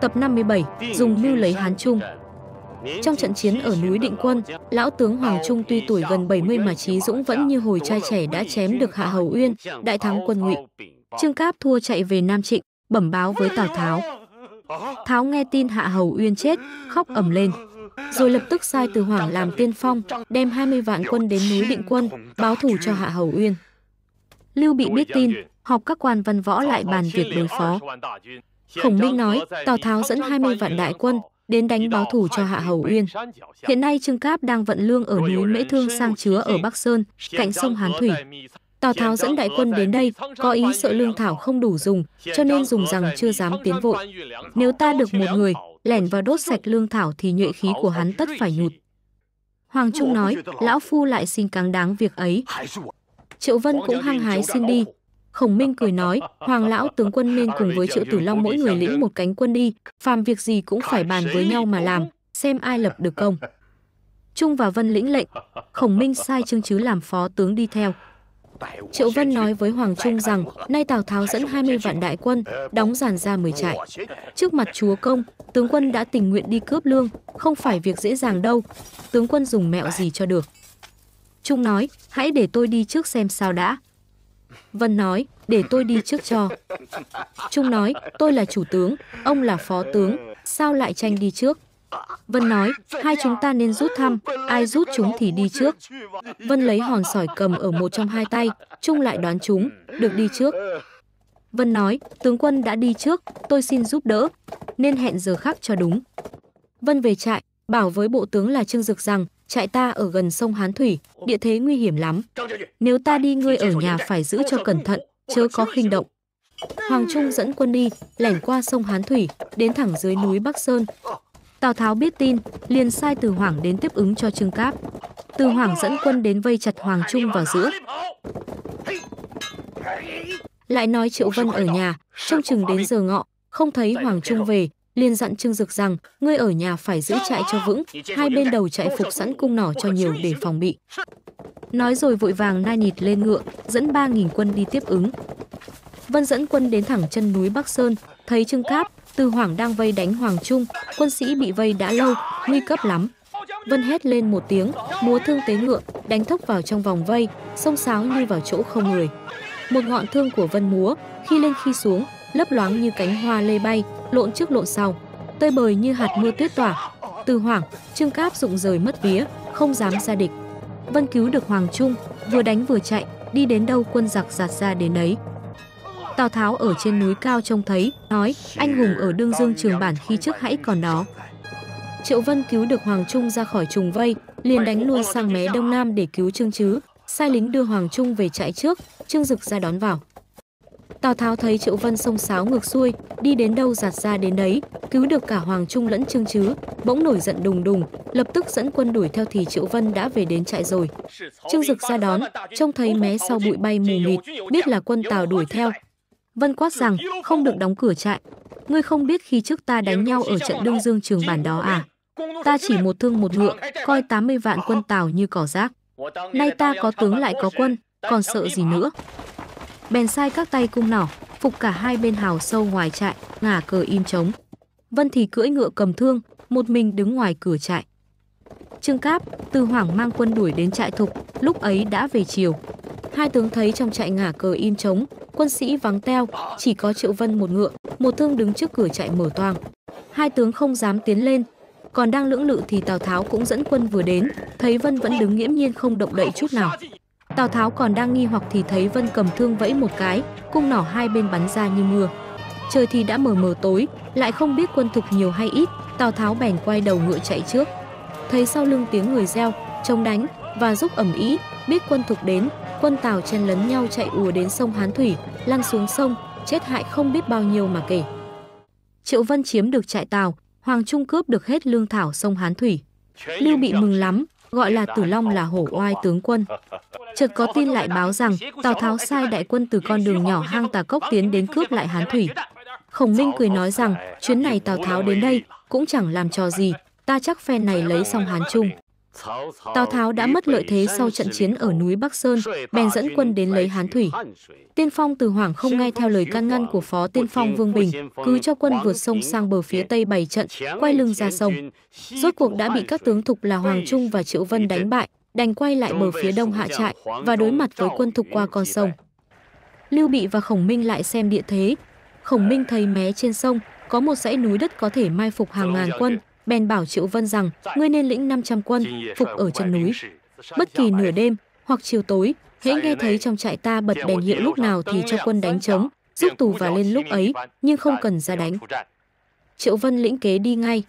Tập 57, dùng mưu lấy Hán Trung. Trong trận chiến ở núi Định Quân, lão tướng Hoàng Trung tuy tuổi gần 70 mà trí dũng vẫn như hồi trai trẻ đã chém được Hạ Hầu Uyên, đại thắng quân Ngụy. Trương Cáp thua chạy về Nam Trịnh, bẩm báo với Tào Tháo. Tháo nghe tin Hạ Hầu Uyên chết, khóc ầm lên. Rồi lập tức sai Từ Hoàng làm tiên phong, đem 20 vạn quân đến núi Định Quân, báo thủ cho Hạ Hầu Uyên. Lưu Bị biết tin, họp các quan văn võ lại bàn việc đối phó. Khổng Minh nói, Tào Tháo dẫn 20 vạn đại quân đến đánh báo thủ cho Hạ Hầu Uyên. Hiện nay Trương Cáp đang vận lương ở núi Mễ Thương sang chứa ở Bắc Sơn, cạnh sông Hán Thủy. Tào Tháo dẫn đại quân đến đây, có ý sợ lương thảo không đủ dùng, cho nên dùng rằng chưa dám tiến vội. Nếu ta được một người, lẻn vào đốt sạch lương thảo thì nhuệ khí của hắn tất phải nhụt. Hoàng Trung nói, lão phu lại xin cáng đáng việc ấy. Triệu Vân cũng hăng hái xin đi, Khổng Minh cười nói, Hoàng lão tướng quân nên cùng với Triệu Tử Long mỗi người lĩnh một cánh quân đi, phàm việc gì cũng phải bàn với nhau mà làm, xem ai lập được công. Trung và Vân lĩnh lệnh, Khổng Minh sai Trương Chứ làm phó tướng đi theo. Triệu Vân nói với Hoàng Trung rằng, nay Tào Tháo dẫn 20 vạn đại quân, đóng giàn ra 10 trại. Trước mặt chúa công, tướng quân đã tình nguyện đi cướp lương, không phải việc dễ dàng đâu, tướng quân dùng mẹo gì cho được. Trung nói, hãy để tôi đi trước xem sao đã. Vân nói, để tôi đi trước cho. Trung nói, tôi là chủ tướng, ông là phó tướng, sao lại tranh đi trước? Vân nói, hai chúng ta nên rút thăm, ai rút chúng thì đi trước. Vân lấy hòn sỏi cầm ở một trong hai tay, Trung lại đoán chúng, được đi trước. Vân nói, tướng quân đã đi trước, tôi xin giúp đỡ, nên hẹn giờ khác cho đúng. Vân về trại, bảo với bộ tướng là Trương Dực rằng, trại ta ở gần sông Hán Thủy, địa thế nguy hiểm lắm. Nếu ta đi ngươi ở nhà phải giữ cho cẩn thận, chớ có khinh động. Hoàng Trung dẫn quân đi, lẻn qua sông Hán Thủy, đến thẳng dưới núi Bắc Sơn. Tào Tháo biết tin, liền sai Từ Hoàng đến tiếp ứng cho Trương Cáp. Từ Hoàng dẫn quân đến vây chặt Hoàng Trung vào giữa. Lại nói Triệu Vân ở nhà, trông chừng đến giờ ngọ, không thấy Hoàng Trung về, liền dặn Trương Dực rằng, ngươi ở nhà phải giữ trại cho vững, hai bên đầu trại phục sẵn cung nỏ cho nhiều để phòng bị. Nói rồi vội vàng nai nịt lên ngựa, dẫn 3.000 quân đi tiếp ứng. Vân dẫn quân đến thẳng chân núi Bắc Sơn, thấy Trương Cáp, Từ Hoàng đang vây đánh Hoàng Trung, quân sĩ bị vây đã lâu, nguy cấp lắm. Vân hét lên một tiếng, múa thương tế ngựa, đánh thốc vào trong vòng vây, sông sáo như vào chỗ không người. Một ngọn thương của Vân múa, khi lên khi xuống, lấp loáng như cánh hoa lê bay, lộn trước lộn sau, tơi bời như hạt mưa tuyết tỏa. Từ hoảng, Trương Cáp rụng rời mất vía, không dám ra địch. Vân cứu được Hoàng Trung, vừa đánh vừa chạy, đi đến đâu quân giặc giạt ra đến ấy. Tào Tháo ở trên núi cao trông thấy, nói, anh hùng ở đương dương trường bản khi trước hãy còn đó. Triệu Vân cứu được Hoàng Trung ra khỏi trùng vây, liền đánh luôn sang mé đông nam để cứu Trương Chứ, sai lính đưa Hoàng Trung về trại trước, Trương Dực ra đón vào. Tào Tháo thấy Triệu Vân sông sáo ngược xuôi, đi đến đâu giạt ra đến đấy, cứu được cả Hoàng Trung lẫn Trương Chứ, bỗng nổi giận đùng đùng, lập tức dẫn quân đuổi theo thì Triệu Vân đã về đến trại rồi. Trương Dực ra đón, trông thấy mé sau bụi bay mù mịt, biết là quân Tào đuổi theo. Vân quát rằng, không được đóng cửa trại. Ngươi không biết khi trước ta đánh nhau ở trận đương dương trường bản đó à? Ta chỉ một thương một ngựa, coi 80 vạn quân Tào như cỏ rác. Nay ta có tướng lại có quân, còn sợ gì nữa? Bèn sai các tay cung nỏ, phục cả hai bên hào sâu ngoài trại, ngả cờ im trống. Vân thì cưỡi ngựa cầm thương, một mình đứng ngoài cửa trại. Trương Cáp, từ Hoàng mang quân đuổi đến trại thục, lúc ấy đã về chiều. Hai tướng thấy trong trại ngả cờ im trống, quân sĩ vắng teo, chỉ có Triệu Vân một ngựa, một thương đứng trước cửa trại mở toang. Hai tướng không dám tiến lên, còn đang lưỡng lự thì Tào Tháo cũng dẫn quân vừa đến, thấy Vân vẫn đứng nghiễm nhiên không động đậy chút nào. Tào Tháo còn đang nghi hoặc thì thấy Vân cầm thương vẫy một cái, cung nỏ hai bên bắn ra như mưa. Trời thì đã mờ mờ tối, lại không biết quân thục nhiều hay ít, Tào Tháo bèn quay đầu ngựa chạy trước. Thấy sau lưng tiếng người reo, chống đánh và giúp ẩm ý, biết quân thục đến, quân Tào chen lấn nhau chạy ùa đến sông Hán Thủy, lăn xuống sông, chết hại không biết bao nhiêu mà kể. Triệu Vân chiếm được trại Tào, Hoàng Trung cướp được hết lương thảo sông Hán Thủy. Lưu bị mừng lắm, gọi là Tử Long là hổ oai tướng quân. Chợt có tin lại báo rằng Tào Tháo sai đại quân từ con đường nhỏ hang Tà Cốc tiến đến cướp lại Hán Thủy. Khổng Minh cười nói rằng chuyến này Tào Tháo đến đây cũng chẳng làm trò gì, ta chắc phe này lấy xong Hán Trung. Tào Tháo đã mất lợi thế sau trận chiến ở núi Bắc Sơn, bèn dẫn quân đến lấy Hán Thủy. Tiên Phong từ Hoàng không nghe theo lời can ngăn của Phó Tiên Phong Vương Bình, cứ cho quân vượt sông sang bờ phía tây bày trận, quay lưng ra sông. Rốt cuộc đã bị các tướng thục là Hoàng Trung và Triệu Vân đánh bại, đành quay lại bờ phía đông hạ trại và đối mặt với quân thục qua con sông. Lưu Bị và Khổng Minh lại xem địa thế. Khổng Minh thấy mé trên sông có một dãy núi đất có thể mai phục hàng ngàn quân, bèn bảo Triệu Vân rằng ngươi nên lĩnh 500 quân phục ở chân núi. Bất kỳ nửa đêm hoặc chiều tối, hễ nghe thấy trong trại ta bật đèn hiệu lúc nào thì cho quân đánh trống, giúp tù và lên lúc ấy, nhưng không cần ra đánh. Triệu Vân lĩnh kế đi ngay.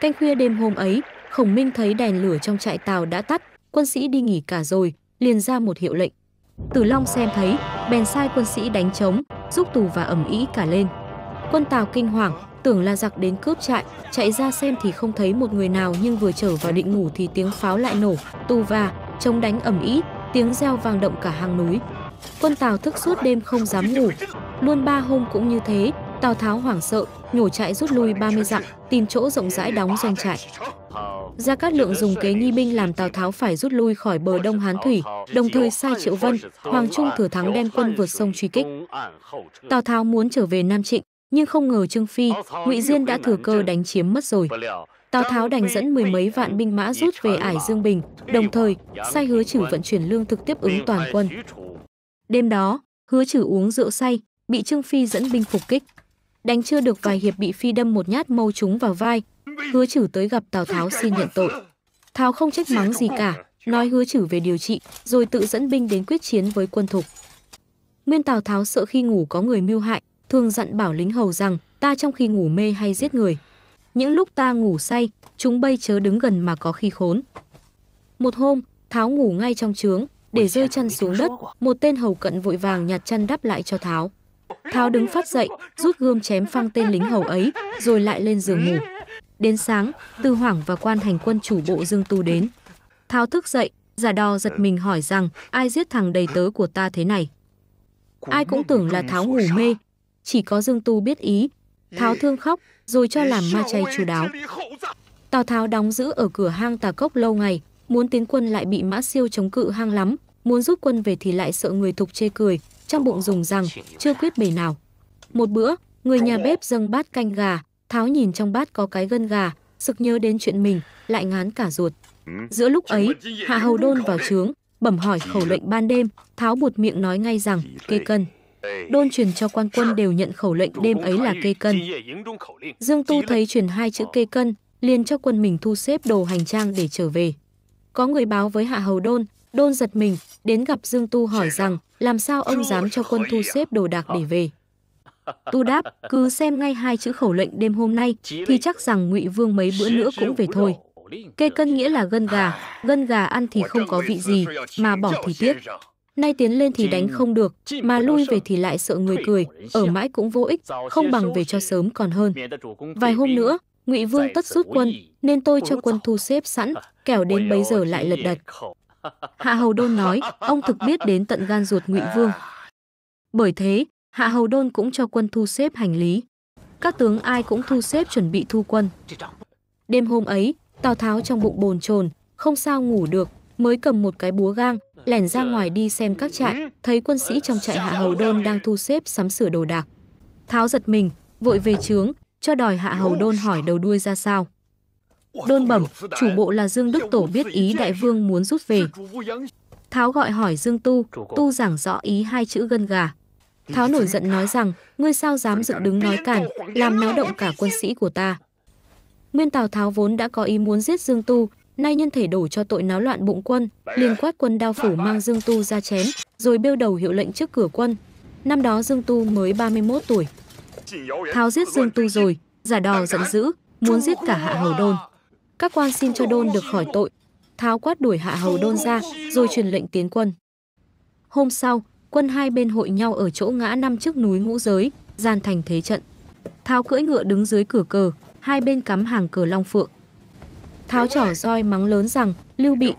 Canh khuya đêm hôm ấy, Khổng Minh thấy đèn lửa trong trại tàu đã tắt, quân sĩ đi nghỉ cả rồi, liền ra một hiệu lệnh. Tử Long xem thấy, bèn sai quân sĩ đánh trống, giúp tù và ẩm ý cả lên. Quân Tào kinh hoàng, tưởng là giặc đến cướp trại, chạy ra xem thì không thấy một người nào nhưng vừa trở vào định ngủ thì tiếng pháo lại nổ, tù và, chống đánh ẩm ý, tiếng reo vang động cả hang núi. Quân Tào thức suốt đêm không dám ngủ, luôn ba hôm cũng như thế, Tào Tháo hoảng sợ, nhổ trại rút lui 30 dặm, tìm chỗ rộng rãi đóng doanh trại. Gia Cát Lượng dùng kế nghi binh làm Tào Tháo phải rút lui khỏi bờ Đông Hán Thủy, đồng thời sai Triệu Vân, Hoàng Trung thừa thắng đem quân vượt sông truy kích. Tào Tháo muốn trở về Nam Trịnh, nhưng không ngờ Trương Phi, Ngụy Diên đã thừa cơ đánh chiếm mất rồi. Tào Tháo đành dẫn mười mấy vạn binh mã rút về ải Dương Bình, đồng thời sai hứa trừ vận chuyển lương thực tiếp ứng toàn quân. Đêm đó, hứa trừ uống rượu say, bị Trương Phi dẫn binh phục kích. Đánh chưa được vài hiệp bị Phi đâm một nhát mâu trúng vào vai, hứa trừ tới gặp Tào Tháo xin nhận tội. Tháo không trách mắng gì cả, nói hứa trừ về điều trị, rồi tự dẫn binh đến quyết chiến với quân thục. Nguyên Tào Tháo sợ khi ngủ có người mưu hại, thường dặn bảo lính hầu rằng ta trong khi ngủ mê hay giết người. Những lúc ta ngủ say, chúng bây chớ đứng gần mà có khi khốn. Một hôm, Tháo ngủ ngay trong trướng, để rơi chăn xuống đất, một tên hầu cận vội vàng nhặt chăn đắp lại cho Tháo. Tháo đứng phát dậy, rút gươm chém phăng tên lính hầu ấy, rồi lại lên giường ngủ. Đến sáng, Tư Hoảng và quan hành quân chủ bộ Dương Tu đến. Tháo thức dậy, giả đò giật mình hỏi rằng ai giết thằng đầy tớ của ta thế này. Ai cũng tưởng là Tháo ngủ mê, chỉ có Dương Tu biết ý. Tháo thương khóc, rồi cho làm ma chay chú đáo. Tào Tháo đóng giữ ở cửa hang Tà Cốc lâu ngày, muốn tiến quân lại bị Mã Siêu chống cự hang lắm, muốn rút quân về thì lại sợ người thục chê cười, trong bụng dùng rằng chưa quyết bề nào. Một bữa, người nhà bếp dâng bát canh gà, Tháo nhìn trong bát có cái gân gà, sực nhớ đến chuyện mình, lại ngán cả ruột. Giữa lúc ấy, Hạ Hầu Đôn vào trướng, bẩm hỏi khẩu lệnh ban đêm, Tháo buột miệng nói ngay rằng, kê cân. Đôn truyền cho quan quân đều nhận khẩu lệnh đêm ấy là kê cân. Dương Tu thấy truyền hai chữ kê cân, liền cho quân mình thu xếp đồ hành trang để trở về. Có người báo với Hạ Hầu Đôn, Đôn giật mình, đến gặp Dương Tu hỏi rằng làm sao ông dám cho quân thu xếp đồ đạc để về. Tu đáp, cứ xem ngay hai chữ khẩu lệnh đêm hôm nay thì chắc rằng ngụy Vương mấy bữa nữa cũng về thôi. Kê cân nghĩa là gân gà, gân gà ăn thì không có vị gì, mà bỏ thì tiếc. Nay tiến lên thì đánh không được, mà lui về thì lại sợ người cười, ở mãi cũng vô ích, không bằng về cho sớm còn hơn. Vài hôm nữa, Ngụy Vương tất rút quân, nên tôi cho quân thu xếp sẵn, kẻo đến bấy giờ lại lật đật. Hạ Hầu Đôn nói, ông thực biết đến tận gan ruột Ngụy Vương. Bởi thế, Hạ Hầu Đôn cũng cho quân thu xếp hành lý. Các tướng ai cũng thu xếp chuẩn bị thu quân. Đêm hôm ấy, Tào Tháo trong bụng bồn chồn, không sao ngủ được, mới cầm một cái búa gang, lẻn ra ngoài đi xem các trại, thấy quân sĩ trong trại Hạ Hầu Đôn đang thu xếp sắm sửa đồ đạc. Tháo giật mình, vội về trướng, cho đòi Hạ Hầu Đôn hỏi đầu đuôi ra sao. Đôn bẩm, chủ bộ là Dương Đức Tổ biết ý đại vương muốn rút về. Tháo gọi hỏi Dương Tu, Tu giảng rõ ý hai chữ gân gà. Tháo nổi giận nói rằng, ngươi sao dám dựng đứng nói cản, làm náo động cả quân sĩ của ta. Nguyên Tào Tháo vốn đã có ý muốn giết Dương Tu, nay nhân thể đổ cho tội náo loạn bụng quân, liền quát quân đao phủ mang Dương Tu ra chém, rồi bêu đầu hiệu lệnh trước cửa quân. Năm đó Dương Tu mới 31 tuổi. Tháo giết Dương Tu rồi, giả đò giận dữ, muốn giết cả Hạ Hầu Đôn. Các quan xin cho Đôn được khỏi tội. Tháo quát đuổi Hạ Hầu Đôn ra, rồi truyền lệnh tiến quân. Hôm sau, quân hai bên hội nhau ở chỗ ngã năm trước núi ngũ giới, gian thành thế trận. Tháo cưỡi ngựa đứng dưới cửa cờ, hai bên cắm hàng cờ long phượng. Tháo trỏ roi mắng lớn rằng, Lưu Bị,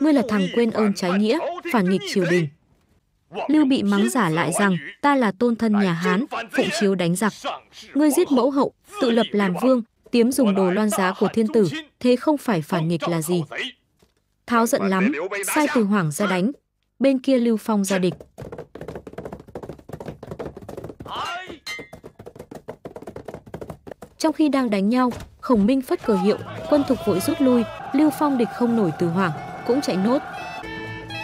ngươi là thằng quên ơn trái nghĩa, phản nghịch triều đình. Lưu Bị mắng giả lại rằng, ta là tôn thân nhà Hán, phụng chiếu đánh giặc. Ngươi giết mẫu hậu, tự lập làm vương, Tiếm dùng đồ loan giá của thiên tử, thế không phải phản nghịch là gì. Tháo giận lắm, sai từ hoảng ra đánh. Bên kia Lưu Phong ra địch. Trong khi đang đánh nhau, Khổng Minh phất cờ hiệu, quân thục vội rút lui, Lưu Phong địch không nổi từ hoảng, cũng chạy nốt.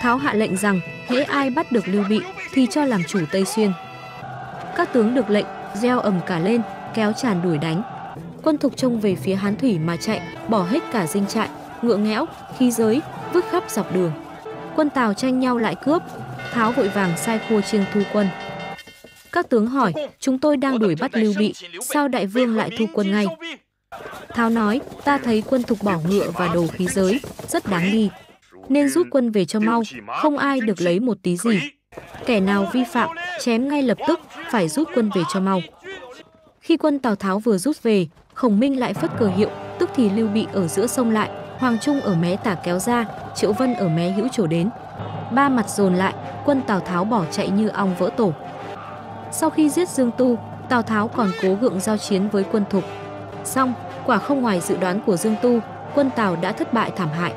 Tháo hạ lệnh rằng, hễ ai bắt được Lưu Bị thì cho làm chủ Tây Xuyên. Các tướng được lệnh, gieo ầm cả lên, kéo tràn đuổi đánh. Quân thục trông về phía Hán Thủy mà chạy, bỏ hết cả dinh trại, ngựa nghẽo, khí giới, vứt khắp dọc đường. Quân Tào tranh nhau lại cướp, Tháo vội vàng sai khua chiêng thu quân. Các tướng hỏi, chúng tôi đang đuổi bắt Lưu Bị, sao đại vương lại thu quân ngay? Tháo nói, ta thấy quân thục bỏ ngựa và đồ khí giới, rất đáng nghi. Nên rút quân về cho mau, không ai được lấy một tí gì. Kẻ nào vi phạm, chém ngay lập tức, phải rút quân về cho mau. Khi quân Tào Tháo vừa rút về, Khổng Minh lại phất cờ hiệu, tức thì Lưu Bị ở giữa sông lại, Hoàng Trung ở mé tả kéo ra, Triệu Vân ở mé hữu trổ đến. Ba mặt dồn lại, quân Tào Tháo bỏ chạy như ong vỡ tổ. Sau khi giết Dương Tu, Tào Tháo còn cố gượng giao chiến với quân Thục. Xong, quả không ngoài dự đoán của Dương Tu, quân Tào đã thất bại thảm hại.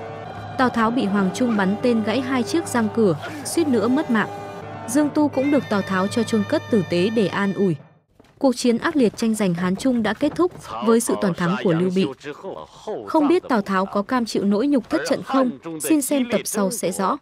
Tào Tháo bị Hoàng Trung bắn tên gãy hai chiếc răng cửa, suýt nữa mất mạng. Dương Tu cũng được Tào Tháo cho chôn cất tử tế để an ủi. Cuộc chiến ác liệt tranh giành Hán Trung đã kết thúc với sự toàn thắng của Lưu Bị. Không biết Tào Tháo có cam chịu nỗi nhục thất trận không? Xin xem tập sau sẽ rõ.